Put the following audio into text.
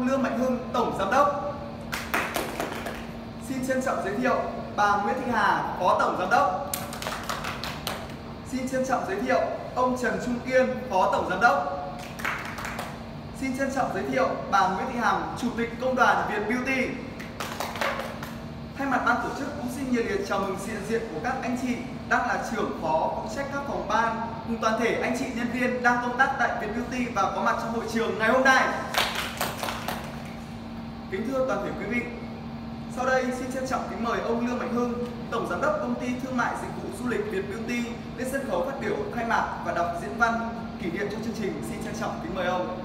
ông Lương Mạnh Hưng, Tổng Giám đốc. Xin trân trọng giới thiệu bà Nguyễn Thị Hà, Phó Tổng Giám đốc. Xin trân trọng giới thiệu ông Trần Trung Kiên, Phó Tổng Giám đốc. Xin trân trọng giới thiệu bà Nguyễn Thị Hằng, Chủ tịch Công đoàn Việt Beauty. Thay mặt ban tổ chức cũng xin nhiệt liệt chào mừng sự hiện diện của các anh chị đang là trưởng phó phụ trách các phòng ban cùng toàn thể anh chị nhân viên đang công tác tại Việt Beauty và có mặt trong hội trường ngày hôm nay. Kính thưa toàn thể quý vị, sau đây xin trân trọng kính mời ông Lương Mạnh Hưng, Tổng Giám đốc Công ty Thương mại Dịch vụ Du lịch Việt Beauty lên sân khấu phát biểu khai mạc và đọc diễn văn kỷ niệm cho chương trình. Xin trân trọng kính mời ông.